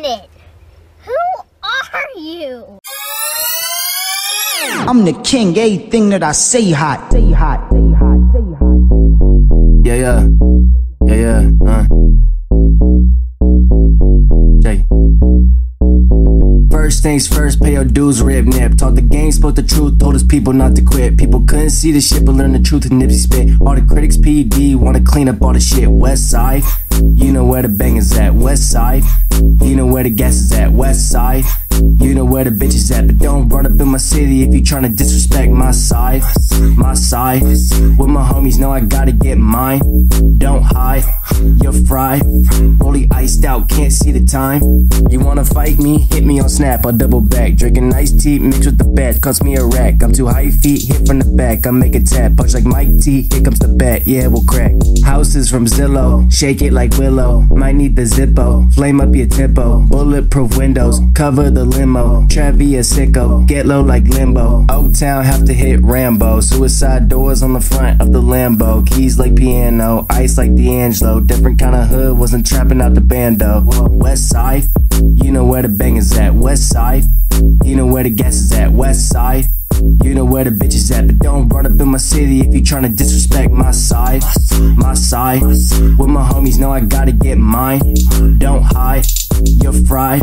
minute. Who are you? I'm the king, everything that I say hot. Say hot, say hot, say hot. Yeah, yeah. Yeah, things first, pay your dues, rip nip. Taught the game, spoke the truth, told his people not to quit. People couldn't see the shit, but learned the truth and Nipsey spit. All the critics PD wanna clean up all the shit. West side, you know where the bang is at. West side, you know where the gas is at. West side. You know where the bitch is at, but don't run up in my city if you tryna disrespect my side. My side. With my homies, know I gotta get mine. Don't hide, you're fried. Fully iced out, can't see the time. You wanna fight me? Hit me on Snap, I'll double back. Drinking iced tea mixed with the bat, cost me a rack. I'm too high feet, hit from the back. I make a tap, punch like Mike T. Here comes the bat, yeah, we'll crack. Houses from Zillow, shake it like Willow. Might need the Zippo, flame up your tippo. Bulletproof windows, cover the limo. Travi a sicko, get low like limbo. Oaktown have to hit Rambo. Suicide doors on the front of the Lambo. Keys like piano, ice like D'Angelo. Different kind of hood, wasn't trapping out the bando. Uh, West side, you know where the bang is at. West side, you know where the gas is at. West side. You know where the bitch is at, but don't run up in my city if you tryna disrespect my side. My side. With my homies, know I gotta get mine. Don't hide, you're fried.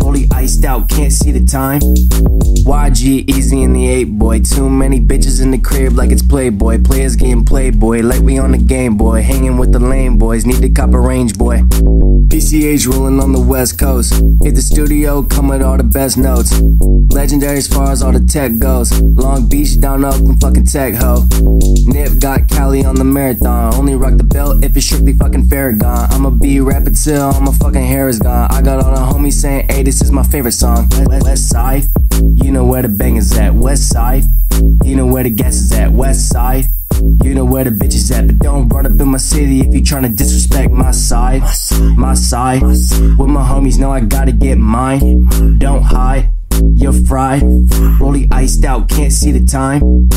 Fully iced out, can't see the time. YG, easy in the 8 boy. Too many bitches in the crib like it's Playboy. Players getting Playboy, like we on the Game Boy. Hanging with the lame boys, need to cop a range boy. PCH rolling on the west coast. Hit the studio, come with all the best notes. Legendary as far as all the tech goes. Long Beach down Oakland, fucking tech ho. Nip got Cali on the marathon. Only rock the belt if it's strictly fucking Farragon. I'ma be rapping till all my fucking hair is gone. I got all the homies saying, hey, this is my favorite song. West, west side, you know where the bang is at. West side, you know where the gas is at. West side. You know where the bitch is at, but don't run up in my city if you tryna disrespect my side. My side. With my homies, know I gotta get mine. Don't hide, you're fried. Rolly iced out, can't see the time.